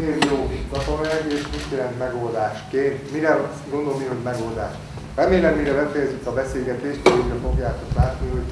Jó atomenergia, és mit jelent megoldásként? Mire gondolom, hogy megoldás? Remélem, mire befejezzük a beszélgetést, hogy fogjátok látni, hogy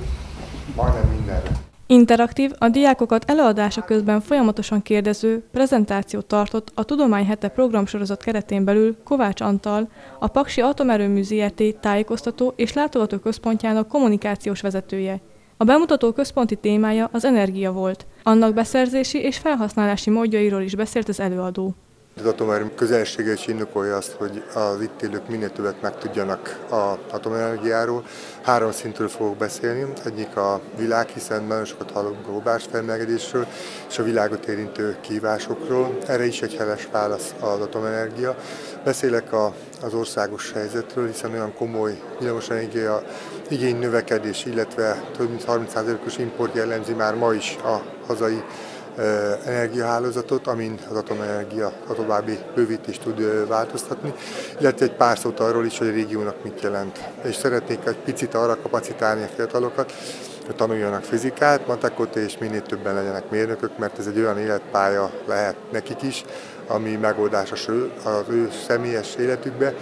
majdnem mindenre. Interaktív, a diákokat előadása közben folyamatosan kérdező prezentációt tartott a Tudomány Hete programsorozat keretén belül Kovács Antal, a Paksi Atomerőmű ZRT tájékoztató és látogató központjának kommunikációs vezetője. A bemutató központi témája az energia volt. Annak beszerzési és felhasználási módjairól is beszélt az előadó. Az atomerőm közelsége is indokolja azt, hogy az itt élők minél többet megtudjanak az atomenergiáról. Három szintről fogok beszélni. Egyik a világ, hiszen nagyon sokat hallunk globális felmelegedésről, és a világot érintő kívásokról. Erre is egy heles válasz az atomenergia. Beszélek a, az országos helyzetről, hiszen olyan komoly villamosenergia igény növekedés, illetve több mint 30%-os import jellemzi már ma is a hazai energiahálózatot, amin az atomenergia a további bővítést tud változtatni, illetve egy pár szót arról is, hogy a régiónak mit jelent. És szeretnék egy picit arra kapacitálni a fiatalokat, hogy tanuljanak fizikát, matekot, és minél többen legyenek mérnökök, mert ez egy olyan életpálya lehet nekik is, ami megoldás az ő személyes életükbe,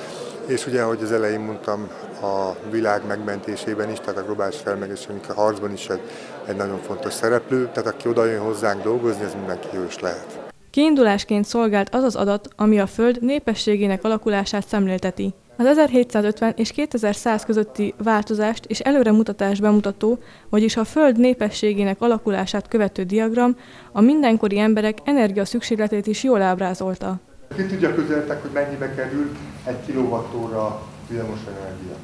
és ugye, ahogy az elején mondtam, a világ megmentésében is, tehát a globális felmegésben, a harcban is egy, egy nagyon fontos szereplő, tehát aki oda jön hozzánk dolgozni, ez mindenki is lehet. Kiindulásként szolgált az az adat, ami a Föld népességének alakulását szemlélteti. Az 1750 és 2100 közötti változást és előremutatást bemutató, vagyis a Föld népességének alakulását követő diagram a mindenkori emberek energia szükségletét is jól ábrázolta. Ki tudja közöltek, hogy mennyibe kerül egy kilovattóra villamos energia?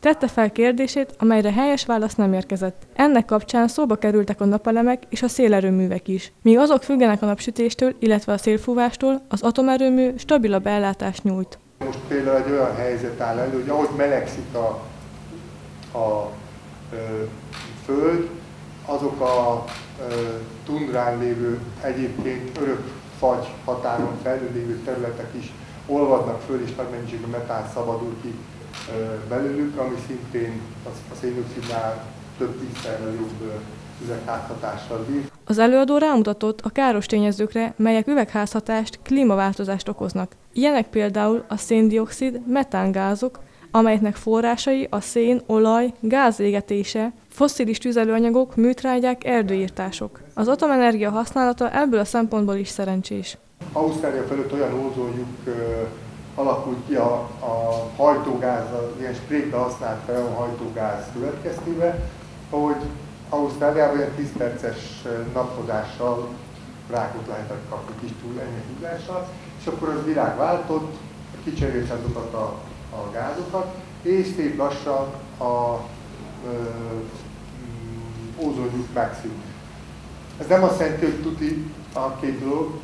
Tette fel kérdését, amelyre helyes válasz nem érkezett. Ennek kapcsán szóba kerültek a napelemek és a szélerőművek is. Míg azok függenek a napsütéstől, illetve a szélfúvástól, az atomerőmű stabilabb ellátást nyújt. Most például egy olyan helyzet áll elő, hogy ahogy melegszik a, a ö, föld, azok a ö, tundrán lévő egyébként örök fagy határon felül lévő területek is olvadnak föl, és nagy mennyiségű metán szabadul ki belőlük, ami szintén a széndiokszidnál több tízszerrel jobb üvegházhatással bír. Az előadó rámutatott a káros tényezőkre, melyek üvegházhatást, klímaváltozást okoznak. Ilyenek például a széndiokszid, metángázok, amelyeknek forrásai a szén, olaj, gáz égetése, fosszilis tüzelőanyagok, műtrágyák, erdőírtások. Az atomenergia használata ebből a szempontból is szerencsés. Ausztrália fölött olyan ózonjuk alakult ki a, a hajtógáz, az ilyen sprékbe használt fel a hajtógáz következtében, hogy Ausztráliában ilyen 10 perces napodással rákot lehetett kapni kis túl ennyi tudással, és akkor az világ váltott, kicserélt azokat a, a gázokat, és szép lassan a ózonjuk megszűnt. Ez nem azt jelenti, hogy tuti a két dolog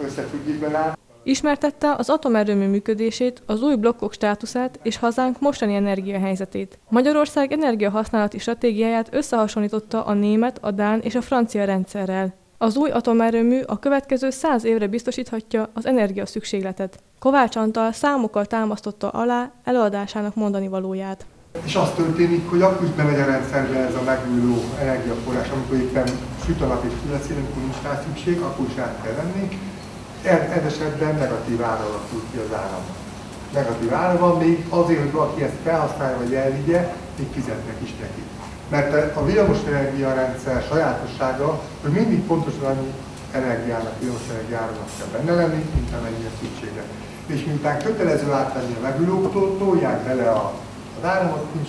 összefüggésben áll, Ismertette az atomerőmű működését, az új blokkok státuszát és hazánk mostani energiahelyzetét. Magyarország energiahasználati stratégiáját összehasonlította a német, a dán és a francia rendszerrel. Az új atomerőmű a következő száz évre biztosíthatja az energia szükségletet. Kovács Antal számokkal támasztotta alá előadásának mondani valóját. És az történik, hogy akkor is bemegy a rendszerbe ez a megújuló energiaforrás, amikor éppen süt a nap és születszél, amikor nincs rá szükség, akkor is át kell venni, ez esetben negatív ára alakul ki az áram. Negatív ára van, még azért, hogy valaki ezt felhasználja vagy elvigye, még fizetnek is neki. Mert a villamosenergia rendszer sajátossága, hogy mindig pontosan annyi energiának, villamosenergiáramnak kell benne lenni, mint amennyire szüksége. És miután kötelező átvenni a megülőktól, tolják bele a, az áramot, nincs